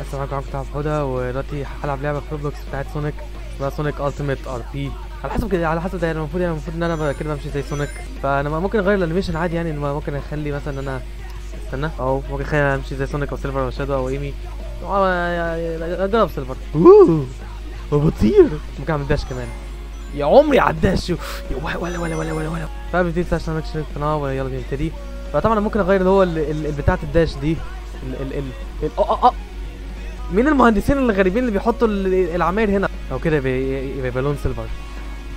السلام عليكم ورحمة الله حودة ودلوقتي هلعب لعبة في روبلوكس بتاعت سونيك اسمها سونيك Ultimate RPG على حسب كده على حسب ده يعني المفروض يعني المفروض ان أنا كده بمشي زي سونيك فانا ممكن اغير ال animation عادي يعني ممكن اخلي مثلا ان أنا استنى اهو ممكن اخلي امشي زي سونيك أو سيلفر أو شادو أو ايمي آه، اجرب سيلفر اوه وبطير ممكن اعمل dash كمان يا عمري على ال dash ولا ولا ولا ولا ولا فبنبتدي عشان نكشف القناه ويلا نبتدي فطبعا ممكن اغير اللي هو بتاعه ال dash دي ال ال ال ال آه آه آه. مين المهندسين الغريبين اللي بيحطوا ال- العماير هنا؟ أو كده يبقى يبقى لون سيلفر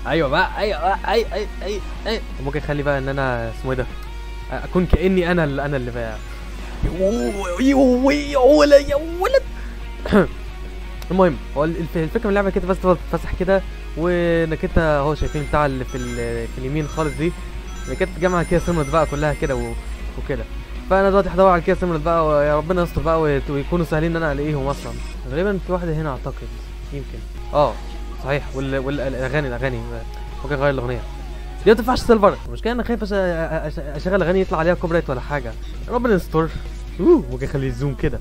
أيوه بقى أيوه بقى اي اي اي اي ممكن اخلي بقى إن أنا اسمه إيه ده؟ أكون كأني أنا اللي أنا اللي بقى. يا ولد يا ولد. المهم هو الف- الفكرة من اللعبة كده بس تفضل تتفسح كده وإنك أنت اهو شايفين بتاع اللي في, في اليمين خالص دي. انك انت تجمع كده سيمنت بقى كلها كده وكده. فأنا دلوقتي هدور على كده سيمنت بقى ويا ربنا يستر بقى ويكونوا سهلين إن أنا ألاقيهم أصلا. غالبا في واحدة هنا أعتقد يمكن. آه صحيح. وال- والأغاني الأغاني. ممكن أغير الأغنية. دي ما تنفعش سيلفر المشكلة أنا خايف أشغل أغاني يطلع عليها copy ولا حاجة. ربنا يستر. أوه ممكن اخليه zoom كده.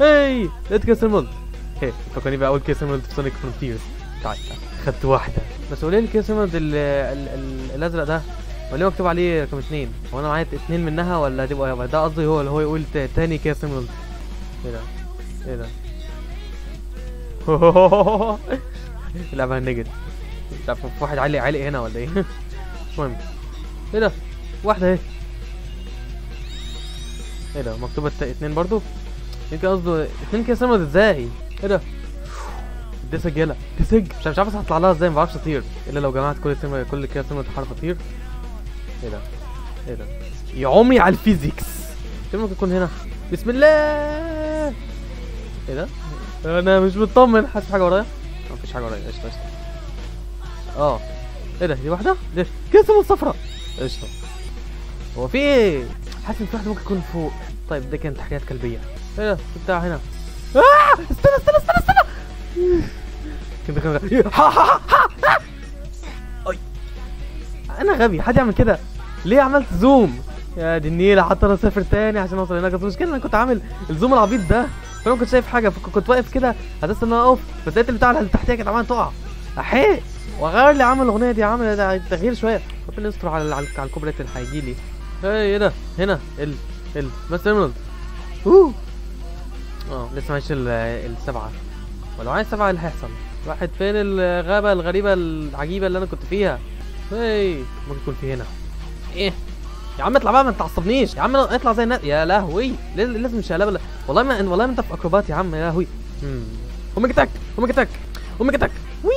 هاي لقيت Chaos Emerald هي فكرني بقى اول Chaos Emerald في Sonic Frontiers تعال خدت واحدة. بس قولي لي Chaos Emerald ال- ال- ال- الأزرق ده. ولا مكتوب عليه رقم اتنين؟ هو أنا معايا اتنين منها ولا تبقى يبقى ده قصدي هو اللي هو يقول تا- تاني Chaos Emerald إيه ده؟ إيه ده؟ اللعبة هنجت. مش عارف في واحد علق علق هنا ولا إيه؟ المهم. إيه ده؟ واحدة أهي. إيه ده؟ مكتوبة الت- اتنين برضو؟ يمكن قصده اتنين كده سمد إزاي؟ إيه ده؟ دي سجلة. دي سج مش عارف هطلع لها إزاي ما بعرفش أطير. إلا لو جمعت كل. كل كده سمد حرف أطير. إيه ده إيه ده يا عمري على الفيزيكس. فين ممكن يكون هنا. بسم الله. إيه ده أنا مش مطمن. حاسس حاجة ورايا؟ ما فيش حاجة ورايا. قشطة قشطة. آه. إيه ده؟ دي واحدة؟ دي كده سمد صفراء قشطة. هو في إيه؟ حاسس إن في واحدة ممكن تكون فوق. طيب ده كانت حكايات كلبية. إيه ده؟ بتاع هنا. آه! استنى استنى استنى استنى. كنت كنت ها ها ها ها. أنا غبي. حد يعمل كده؟ ليه عملت زوم؟ يا دي النيلة حتى أنا اسافر تاني عشان أوصل هناك. بس المشكلة أنا كنت عامل الزوم العبيط ده فأنا ما كنتش شايف حاجة. فكنت واقف كده هتحس إن أنا اقف بس لقيت البتاع اللي تحتيه كانت عمالة تقع. احي وغير لي عمل الأغنية دي ده تغيير شوية. ربنا يستر على على الكوبريت اللي هيجي لي. إيه ده؟ هنا ال ال بس ايمرالد أوه! آه لسه معيش ال- السبعه ولو عايز سبعة إيه اللي هيحصل؟ واحد فين الغابة الغريبة العجيبة اللي أنا كنت فيها؟ هي ممكن يكون في هنا. إيه؟ يا عم اطلع بقى ما تعصبنيش. يا عم اطلع زي الناس. يا لهوي. لاز- لازم شلبله والله ما والله ما انت في أكروبات يا عم يا لهوي. امم homing attack homing attack homing attack وي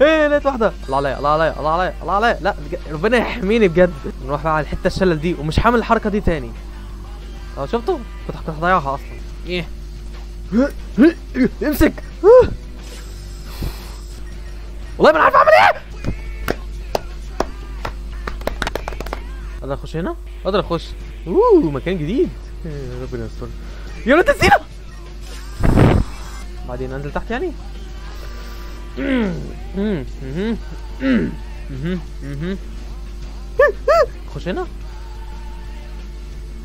إيه لقيت واحدة. الله عليا الله عليا الله عليا الله عليا. لا ربنا يحميني بجد. نروح بقى على الحتة الشلل دي ومش هعمل الحركة دي تاني. آه شفتوا؟ كنت كنت هضيعها أصلا. إيه؟ امسك. والله ما عارف أعمل إيه. أقدر اخش هنا؟ أقدر اخش. أوه مكان جديد. إيه، ربنا يستر. يا ولد الزينه بعدين انزل تحت يعني. خش هنا.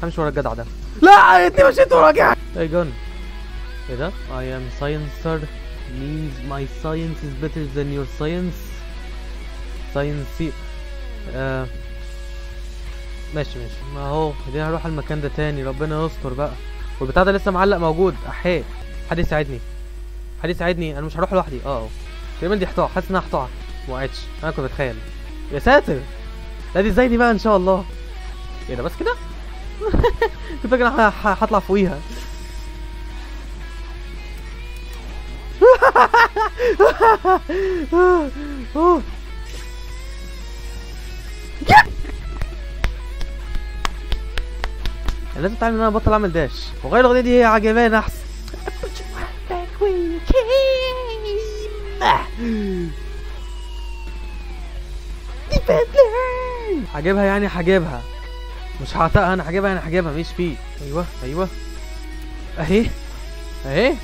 همشي ورا الجدع ده. لا انت مشيت ورا جدع إيه جون إيه ده؟ I am sciencer means my science is better than your science. Science آه. ماشي ماشي. ما هو خلينا نروح المكان ده تاني. ربنا يستر بقى. والبتاع ده لسه معلق موجود. احيه حد يساعدني؟ حد يساعدني؟ أنا مش هروح لوحدي. آه تقريبا دي هتقع حاسس إنها هتقع ما وقعتش. أنا كنت بتخيل. يا ساتر! لا دي إزاي دي بقى إن شاء الله؟ إيه ده بس كده؟ كنت فاكر ه- هطلع فوقيها. لازم اتعلم ان أنا بطل اعمل داش. وغير الأغنية دي هي عجباني أحسن. هجيبها يعني هجيبها. مش هعتقها أنا هجيبها يعني هجيبها. مش فيه. أيوه أيوه. أهي أهي.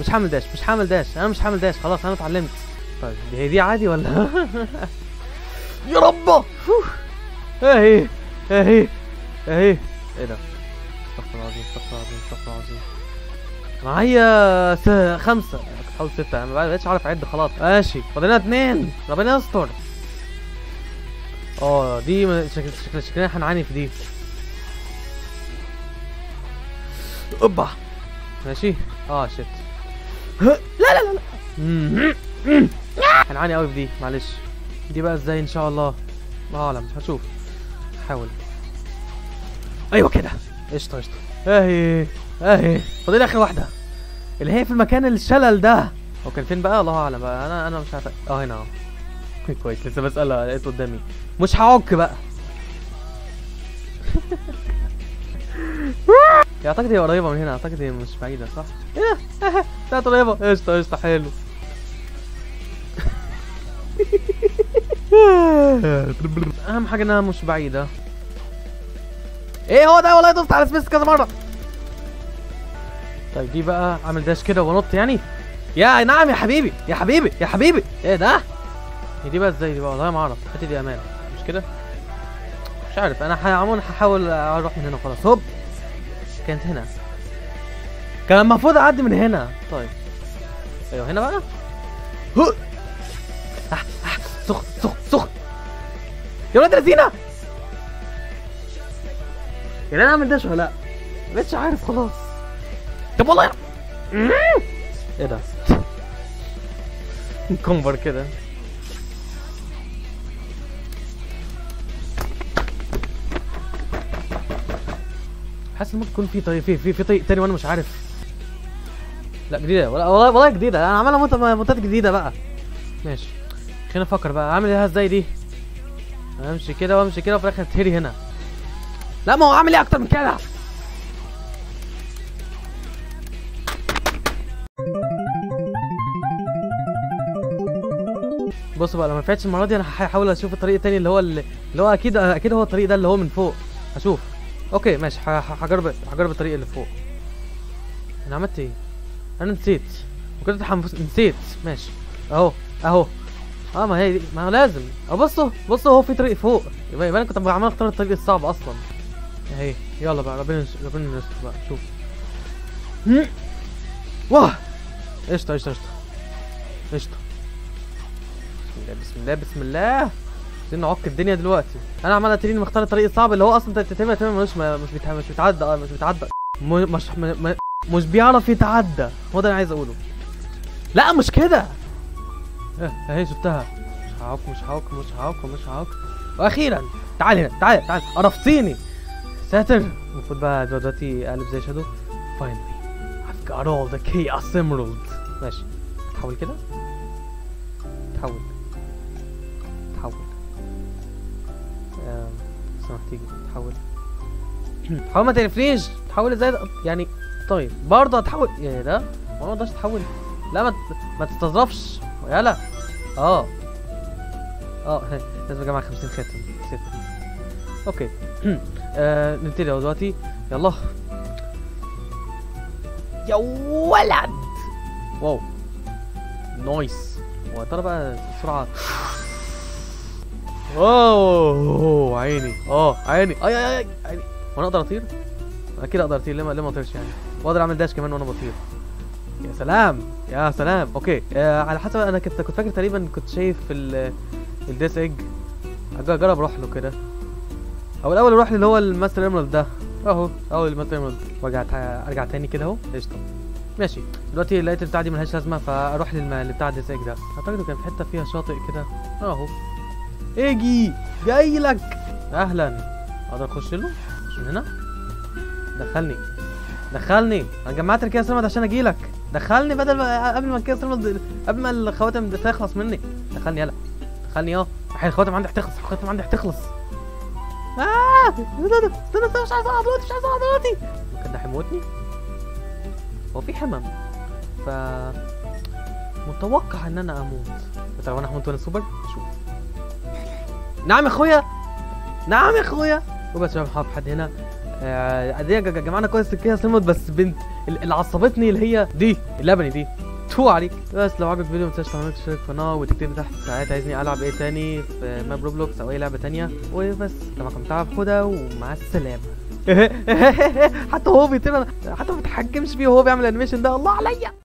مش هعمل داش مش هعمل داش. أنا مش هعمل داش. خلاص أنا اتعلمت. طيب هي دي عادي ولا؟ يا ربا أهي أهي أهي. إيه ده؟ استغفر الله العظيم استغفر الله العظيم استغفر الله العظيم معايا. خمسة. أنا كنت حاول ستة أنا ما بقتش عارف أعد خلاص. ماشي. فاضلنا اتنين. ربنا يستر. آه دي شكل شكل شكلنا هنعاني في دي. أوبا. ماشي. آه شت لا لا لا لا. هنعاني قوي في دي. معلش. دي بقى إزاي؟ إن شاء الله. الله اعلم هشوف. حاول. أيوه كده. قشطة قشطة. أهي أهي. فاضل آخر واحدة. اللي هي في المكان الشلل ده. هو كان فين بقى؟ الله أعلم بقى. أنا أنا مش عارف. أه هنا أهو. كويس. لسه بسألها لقيته قدامي. مش هعك بقى. أعتقد هي قريبة من هنا. أعتقد هي مش بعيدة صح؟ إيه طلعت قريبة. قشطة قشطة. حلو. أهم حاجة إنها مش بعيدة. إيه هو ده؟ والله دوست على space كذا مرة. طيب دي بقى اعمل dash كده ونط يعني؟ يا نعم يا حبيبي يا حبيبي يا حبيبي. إيه ده؟ هي دي بقى إزاي دي بقى؟ والله ما اعرف. الحتة دي أمان. مش كده؟ مش عارف. أنا عموما هحاول أروح من هنا خلاص. هوب. كانت هنا. كان المفروض أعدي من هنا. طيب. أيوه هنا بقى؟ هو. آه، آه، سخن سخن سخن يا ولاد الذين يعني أنا أعمل داش ولا لأ؟ مبقتش عارف خلاص. طب والله. إيه ده؟ كومبر كده. حاسس ان ممكن يكون في طريق في في في طريق تاني وأنا مش عارف. لأ جديدة. والله والله جديدة. أنا عاملها موت موتات جديدة بقى. ماشي. خلينا نفكر بقى. أعمل إيه إزاي دي؟ أمشي كده وأمشي كده وفي الآخر اتهري هنا. لا ما هو اعمل إيه أكتر من كده؟ بص بقى لو ما نفعتش المرة دي أنا هحاول أشوف الطريق التاني اللي هو اللي, هو أكيد أكيد هو الطريق ده اللي هو من فوق. هشوف. أوكي ماشي. هجرب هجرب الطريق اللي فوق. أنا عملت إيه؟ أنا نسيت. وكنت اتحمس نسيت. ماشي. أهو أهو. آه ما هي دي ما هو لازم. آه بصوا بصوا هو في طريق فوق. يبقى أنا كنت عمال أختار الطريق الصعب أصلا. اهي يلا بقى ربنا ربنا يستر بقى شوف. واه قشطة قشطة قشطة. قشطة. بسم الله بسم الله بسم الله. عايزين نعك الدنيا دلوقتي. أنا عمال أتريني مختار الطريق الصعب اللي هو أصلا تمام تمام مش مش بيتع- مش بيتعدى آه مش بيتعدى مش مش بيعرف يتعدى. هو ده اللي عايز أقوله. لا مش كده. آه اهي شفتها. مش هعك مش هعك مش هعك مش هعك. وأخيرا تعال هنا تعال تعال. قرفتيني ساتر. المفروض بقى دلوقتي اقلب زي شادو finally I've got all the chaos emerald ماشي. تحول كده. تحول. تحول. سمح تيجي تحول. تحول ما تعرفنيش. تحول إزاي؟ يعني طيب برضه هتحول. يا ده ما أقدرش تحول. لا ما ما تستظرفش. يلا. آه. آه لازم اجمع 50 خاتم okay. آه نبتدي دلوقتي يلا. يا ولد. wow. nice. ويا ترى بقى السرعة. اوه عيني. آه عيني. أي أي أي عيني. وأنا أقدر أطير؟ كده أقدر أطير ليه ما ليه ما أطيرش يعني؟ وأقدر أعمل dash كمان وأنا بطير. يا سلام. يا سلام. okay. آه على حسب أنا كنت كنت فاكر تقريبا كنت شايف ال ال Death Egg أجرب أروح له كده. أو الأول أروح اللي هو ال Master Emerald ده. أهو أهو ال Master Emerald وأرجع أرجع تاني كده أهو. قشطة. ماشي. دلوقتي لقيت البتاع دي ملهاش لازمة فأروح للم... لبتاع ال Death Egg ده. أعتقد كان في حتة فيها شاطئ كده. أهو. أجي جاي لك! أهلا. أقدر أخش له؟ من هنا؟ دخلني. دخلني! أنا جمعت ال Chaos عشان أجي لك. دخلني بدل ما قبل ما ال Chaos قبل ما الخواتم تخلص مني. دخلني يلا. دخلني آه الخواتم عندي هتخلص. الخواتم عندي هتخلص. آه استنى استنى مش دلوقتي مش دلوقتي. ده هيموتني هو في حمم ف متوقع إن أنا أموت. بس لو أنا هموت وأنا سوبر؟ شوف. نعم يا أخويا. نعم يا أخويا. وبس يا شباب حد هنا. آه، يا جماعة كويس كده سلمت بس بنت ال- اللي عصبتني اللي هي دي اللبني دي. شو عليك؟ بس لو عجبك الفيديو متنساش تعمل تشترك في القناة وتكتب تحت ساعات عايزني ألعب إيه تاني في map Roblox أو أي لعبة تانية. وبس كان معاكم تعب هدى ومع السلامة. حتى هو بيطير حتى ما بتحكمش فيه وهو بيعمل animation ده. الله عليا!